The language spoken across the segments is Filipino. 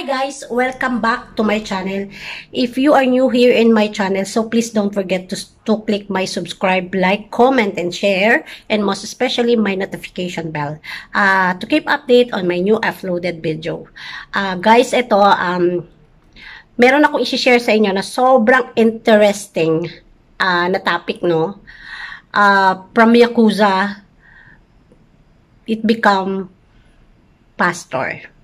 Hi guys! Welcome back to my channel. If you are new here in my channel, so please don't forget to, to click my subscribe, like, comment, and share, and most especially my notification bell uh, to keep update on my new uploaded video. Uh, guys, ito, um, meron akong isi-share sa inyo na sobrang interesting uh, na topic, no? Uh, from Yakuza, it become pastor.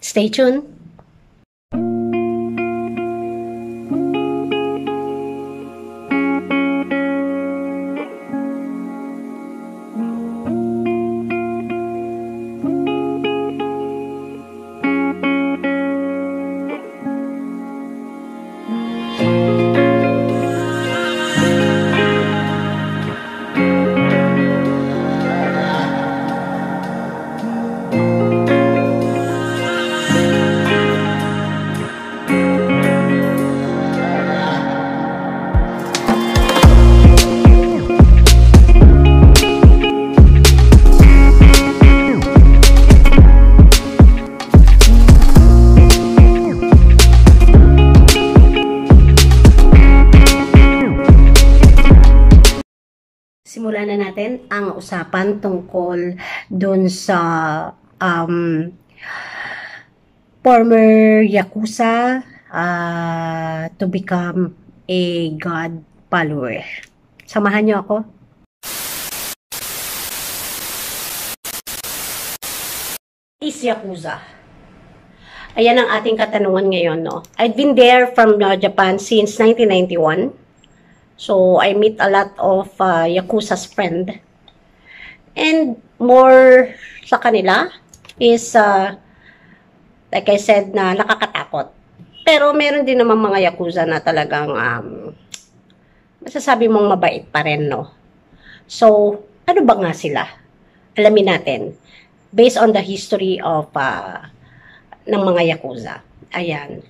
Stay tuned. Simulan na natin ang usapan tungkol dun sa um, former Yakuza uh, to become a God follower. Samahan niyo ako. Is Yakuza. Ayan ang ating katanungan ngayon, no? I've been there from uh, Japan since 1991. So, I meet a lot of uh, Yakuza's friend. And more sa kanila is, uh, like I said, na nakakatakot. Pero meron din naman mga Yakuza na talagang um, masasabi mong mabait pa rin, no? So, ano ba nga sila? Alamin natin. Based on the history of uh, ng mga Yakuza. Ayan.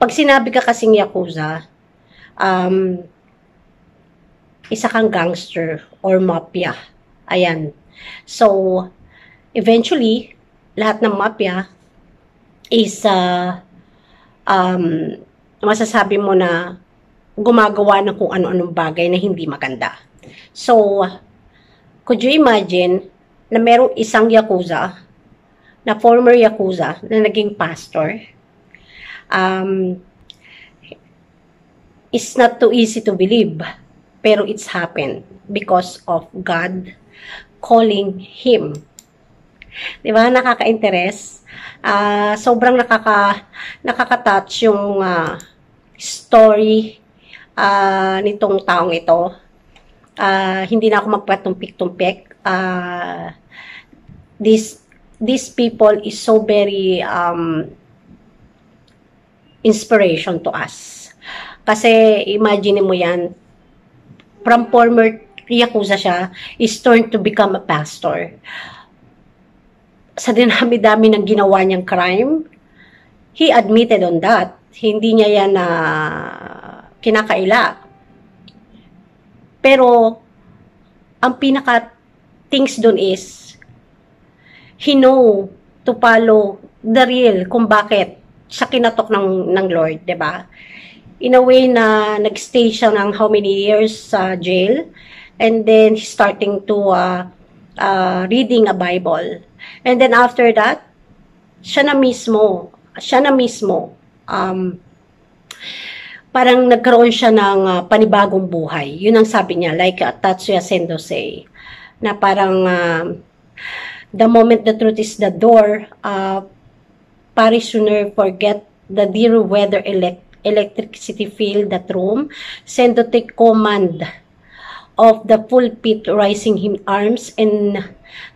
Pag sinabi ka kasing Yakuza, um, isa kang gangster or mafia. Ayan. So, eventually, lahat ng mafia is uh, um, masasabi mo na gumagawa ng kung ano-anong bagay na hindi maganda. So, could you imagine na merong isang Yakuza, na former Yakuza, na naging pastor? Um, it's not too easy to believe pero it's happened because of God calling him. Di ba? Nakaka-interest. Uh, sobrang nakaka, nakaka-touch yung uh, story uh, nitong taong ito. Uh, hindi na ako magpatumpik-tumpik. Uh, this, these people is so very um, inspiration to us. Kasi imagine mo yan, from former Yakuza siya, is turned to become a pastor. Sa dinami-dami ng ginawa niyang crime, he admitted on that. Hindi niya yan na uh, kinakaila. Pero, ang pinaka things doon is, he know to follow the real kung bakit siya kinatok ng, ng Lord, ba diba? In a way na nagstay siya ng how many years sa jail and then he's starting to uh, uh, reading a Bible. And then after that, siya na mismo, siya na mismo, um, parang nagkaroon siya ng uh, panibagong buhay. Yun ang sabi niya, like uh, Tatsuya Sendo say, na parang uh, the moment the truth is the door, uh, parishioner forget the dear weather elect electricity fill that room, send to take command of the pulpit, rising him arms and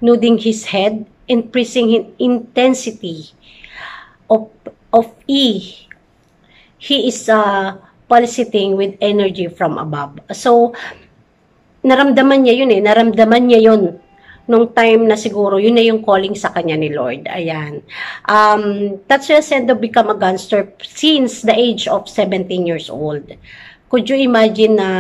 nodding his head, increasing in intensity of, of E. He is uh, pulsating with energy from above. So, naramdaman niya yun eh. Naramdaman niya yun nung time na siguro, yun na yung calling sa kanya ni Lord. Ayan. Um, Tatsuya Sendo become a gangster since the age of 17 years old. Could you imagine na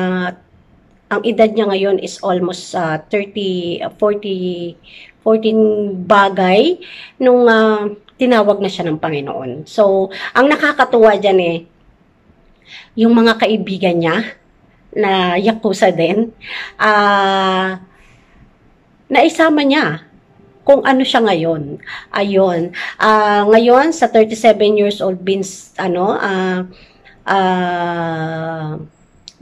ang edad niya ngayon is almost uh, 30, 40, 14 bagay nung uh, tinawag na siya ng Panginoon. So, ang nakakatuwa dyan eh, yung mga kaibigan niya, na Yakuza din, ah, uh, naisama niya kung ano siya ngayon. Ayun. Uh, ngayon, sa 37 years old, Vince, ano, uh, uh,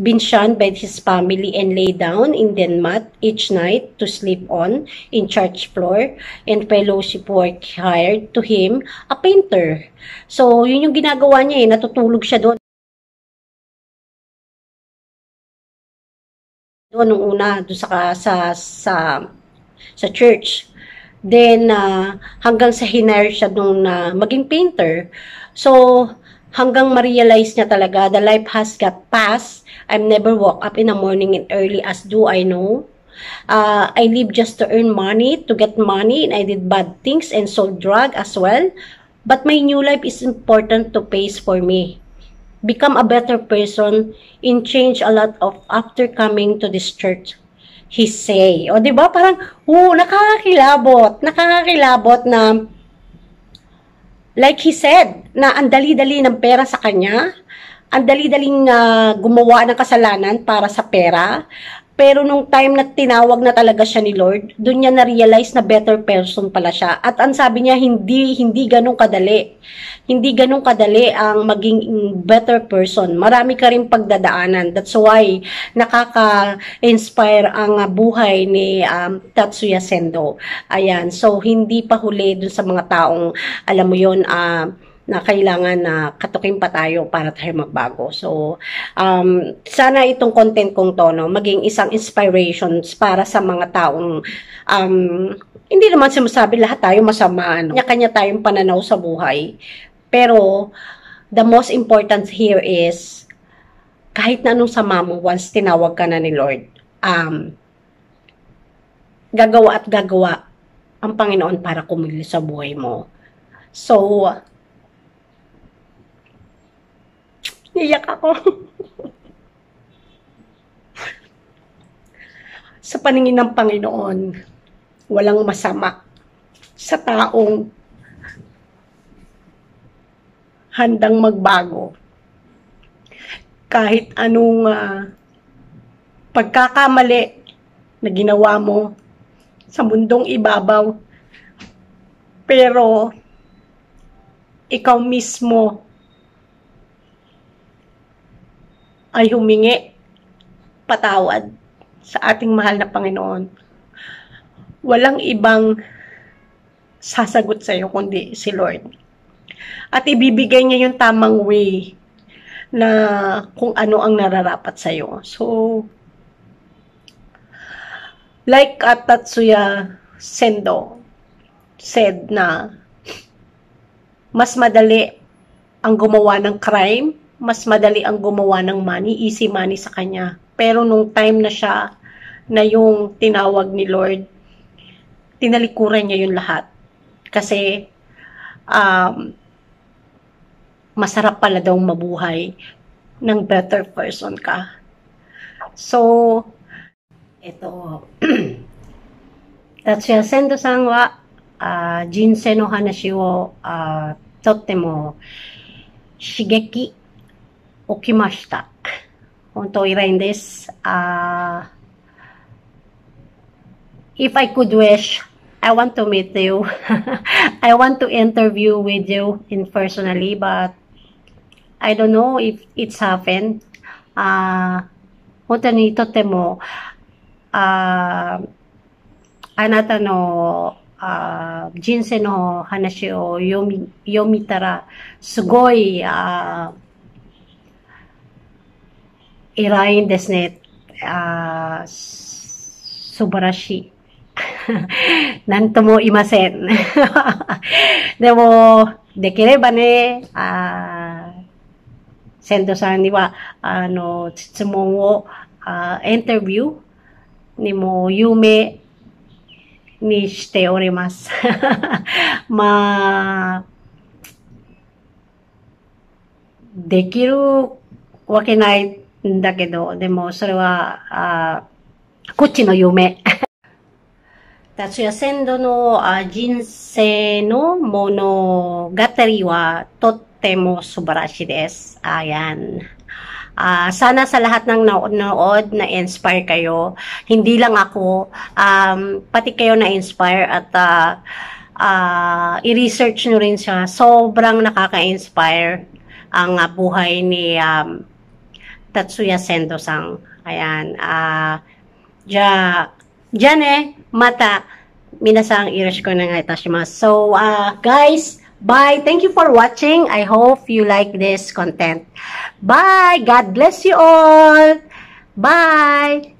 been shunned by his family and lay down in mat each night to sleep on in church floor and fellowship work hired to him a painter. So, yun yung ginagawa niya eh, natutulog siya doon. Doon nung una, doon sa, sa, sa, sa church. Then, uh, hanggang sa hinire siya nung uh, maging painter. So, hanggang ma-realize niya talaga, the life has got past. I'm never woke up in the morning and early as do I know. Uh, I live just to earn money, to get money, and I did bad things and sold drug as well. But my new life is important to face for me. Become a better person and change a lot of after coming to this church. He say. O, di ba? Parang, oh, nakakakilabot. Nakakakilabot na like he said, na ang dali-dali ng pera sa kanya, ang dali-daling uh, gumawa ng kasalanan para sa pera, pero nung time na tinawag na talaga siya ni Lord, doon niya na-realize na better person pala siya. At ang sabi niya, hindi, hindi ganun kadali. Hindi ganun kadali ang maging better person. Marami ka rin pagdadaanan. That's why nakaka-inspire ang buhay ni um, Tatsuya Sendo. Ayan. So, hindi pa huli doon sa mga taong, alam mo yon uh, na kailangan na katukin pa tayo para tayo magbago. So, um, sana itong content kong to, no, maging isang inspirations para sa mga taong um, hindi naman sinasabi lahat tayo masama, no? Kanya-kanya tayong pananaw sa buhay. Pero, the most important here is, kahit na anong sama mo, once tinawag ka na ni Lord, um, gagawa at gagawa ang Panginoon para kumilos sa buhay mo. So, Iyak ako. sa paningin ng Panginoon, walang masama sa taong handang magbago. Kahit anong uh, pagkakamali na ginawa mo sa mundong ibabaw, pero ikaw mismo ay humingi patawad sa ating mahal na Panginoon. Walang ibang sasagot sa iyo kundi si Lord. At ibibigay niya yung tamang way na kung ano ang nararapat sa iyo. So, like at Tatsuya Sendo said na mas madali ang gumawa ng crime mas madali ang gumawa ng money, easy money sa kanya. Pero nung time na siya, na yung tinawag ni Lord, tinalikuran niya yung lahat. Kasi, um, masarap pala daw mabuhay ng better person ka. So, ito, Tatsuya Sendo san wa, uh, jinsei no hanashi wo, uh, とっても刺激 okimashita. Honto irain desu. Uh, if I could wish, I want to meet you. I want to interview with you in personally, but I don't know if it's happened. Uh, 本当にとても、ああなたのあ人生の話を読み読みたら、すごいあ Irain desne uh, subarashi. なんとも言いません。でも、できればね、あ先生さんには、あの、質問を、あインタビューにも有名にしております。まあ、できるわけないだけど、でもそれは、あこっちの夢。 Tatsuya Sendo no uh, Jinsei no Monogatari wa totemo subarashi desu. Ayan. Uh, sana sa lahat ng nanood na-inspire kayo. Hindi lang ako, um, pati kayo na-inspire at uh, uh, i-research nyo rin siya. Sobrang nakaka-inspire ang uh, buhay ni um, Tatsuya Sendo-sang. Ayan. Uh, ja, dyan eh, mata, minasang irish ko na nga itashimasu. So, uh, guys, Bye. Thank you for watching. I hope you like this content. Bye. God bless you all. Bye.